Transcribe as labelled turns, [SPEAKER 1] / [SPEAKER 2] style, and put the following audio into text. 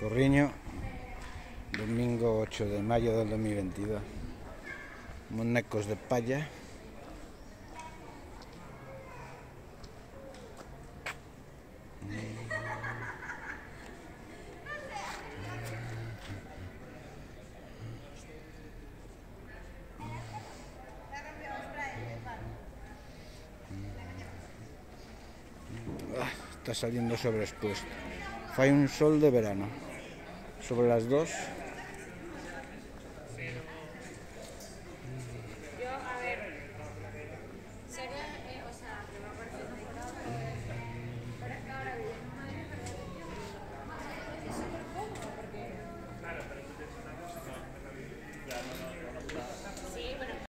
[SPEAKER 1] Porriño, domingo 8 de mayo del 2022. Monecos de palla. Ah, está saliendo sobreexpuesto. Fai un sol de verano. Sobre las dos.
[SPEAKER 2] Yo, a ver, sé que, eh, o sea, que me ha parecido mejorado, pero